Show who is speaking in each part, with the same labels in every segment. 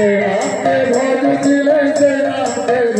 Speaker 1: Say, I'm dead, what did you like? Say, I'm dead,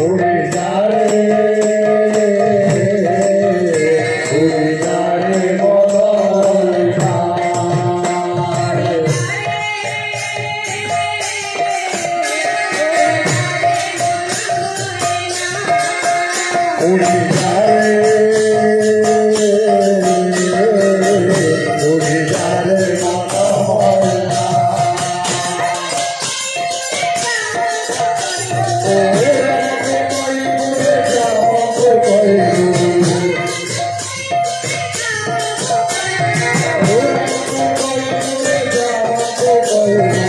Speaker 1: Glory Lord.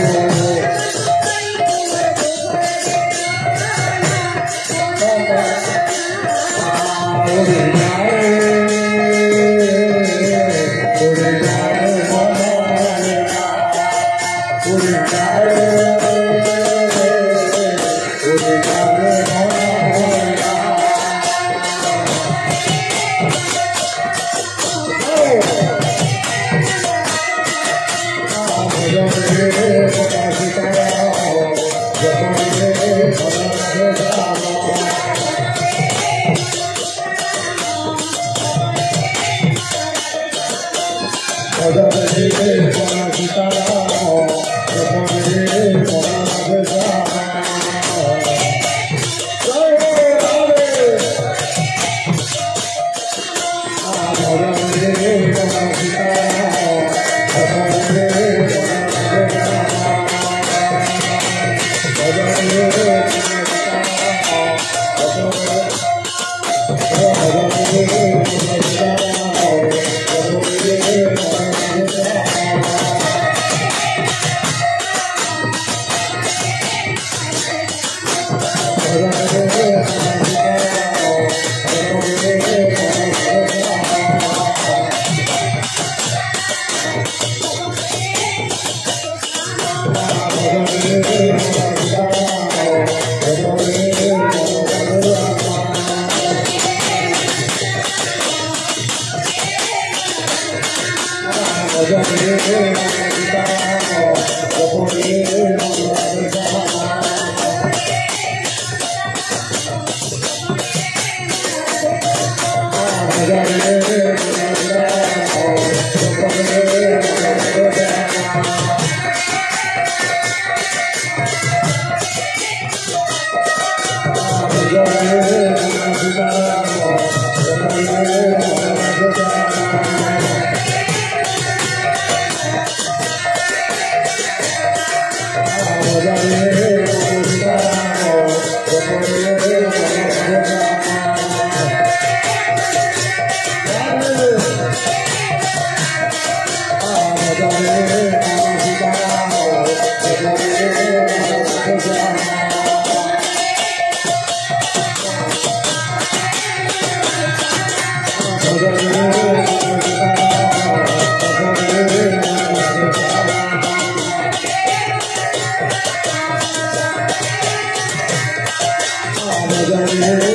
Speaker 1: Yeah. Yeah. yeah.